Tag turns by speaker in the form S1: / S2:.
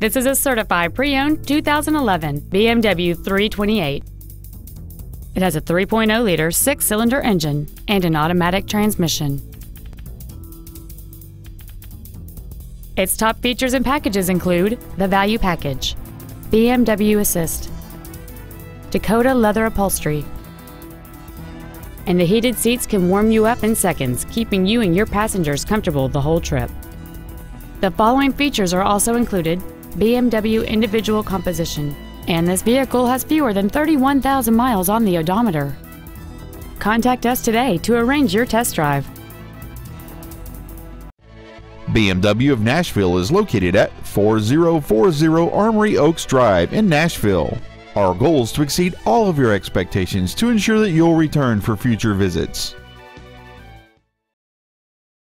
S1: This is a certified pre-owned 2011 BMW 328. It has a 3.0-liter six-cylinder engine and an automatic transmission. Its top features and packages include the Value Package, BMW Assist, Dakota leather upholstery, and the heated seats can warm you up in seconds, keeping you and your passengers comfortable the whole trip. The following features are also included BMW individual composition, and this vehicle has fewer than 31,000 miles on the odometer. Contact us today to arrange your test drive.
S2: BMW of Nashville is located at 4040 Armory Oaks Drive in Nashville. Our goal is to exceed all of your expectations to ensure that you'll return for future visits.